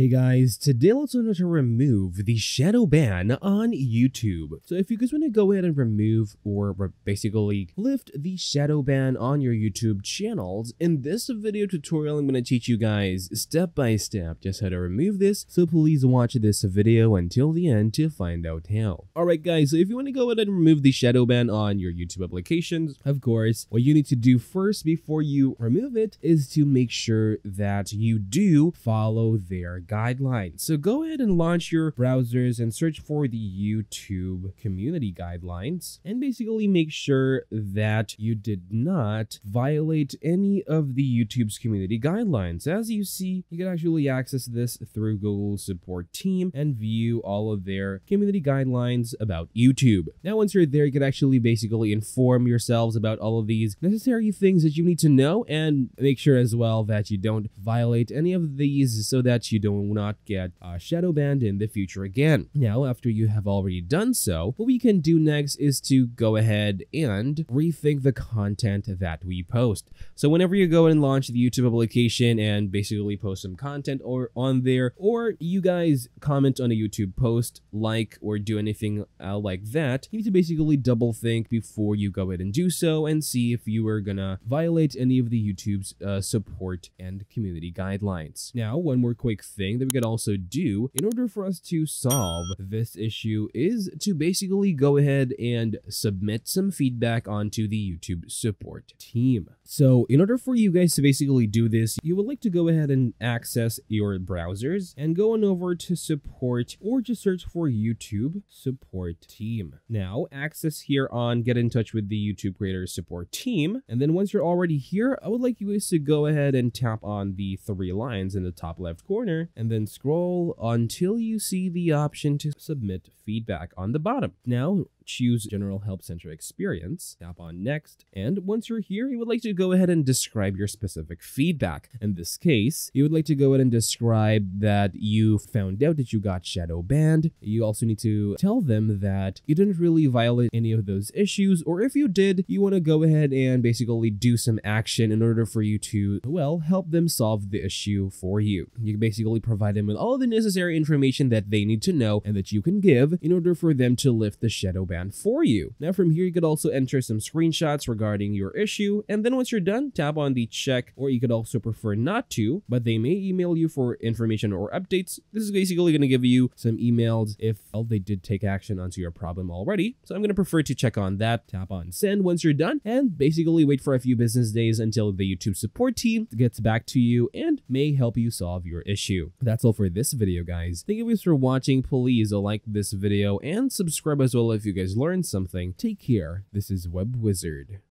Hey guys, today let's learn how to remove the shadow ban on YouTube. So if you guys want to go ahead and remove or basically lift the shadow ban on your YouTube channels, in this video tutorial I'm going to teach you guys step by step just how to remove this, so please watch this video until the end to find out how. Alright guys, so if you want to go ahead and remove the shadow ban on your YouTube applications, of course, what you need to do first before you remove it is to make sure that you do follow their guidelines. So go ahead and launch your browsers and search for the YouTube community guidelines and basically make sure that you did not violate any of the YouTube's community guidelines. As you see, you can actually access this through Google support team and view all of their community guidelines about YouTube. Now, once you're there, you can actually basically inform yourselves about all of these necessary things that you need to know and make sure as well that you don't violate any of these so that you don't not get uh, shadow banned in the future again. Now, after you have already done so, what we can do next is to go ahead and rethink the content that we post. So whenever you go and launch the YouTube application and basically post some content or on there, or you guys comment on a YouTube post, like, or do anything uh, like that, you need to basically double think before you go ahead and do so and see if you are gonna violate any of the YouTube's uh, support and community guidelines. Now, one more quick thing thing that we could also do in order for us to solve this issue is to basically go ahead and submit some feedback onto the YouTube support team. So in order for you guys to basically do this, you would like to go ahead and access your browsers and go on over to support or just search for YouTube support team. Now access here on get in touch with the YouTube creator support team. And then once you're already here, I would like you guys to go ahead and tap on the three lines in the top left corner and then scroll until you see the option to submit feedback on the bottom. Now choose General Help Center Experience, tap on Next, and once you're here, you would like to go ahead and describe your specific feedback. In this case, you would like to go ahead and describe that you found out that you got shadow banned. You also need to tell them that you didn't really violate any of those issues, or if you did, you want to go ahead and basically do some action in order for you to, well, help them solve the issue for you. You can basically provide them with all the necessary information that they need to know and that you can give in order for them to lift the shadow ban for you. Now from here, you could also enter some screenshots regarding your issue. And then once you're done, tap on the check, or you could also prefer not to, but they may email you for information or updates. This is basically going to give you some emails if well, they did take action onto your problem already. So I'm going to prefer to check on that. Tap on send once you're done and basically wait for a few business days until the YouTube support team gets back to you and may help you solve your issue. That's all for this video, guys. Thank you guys for watching. Please like this video and subscribe as well if you guys learned something, take care. This is Web Wizard.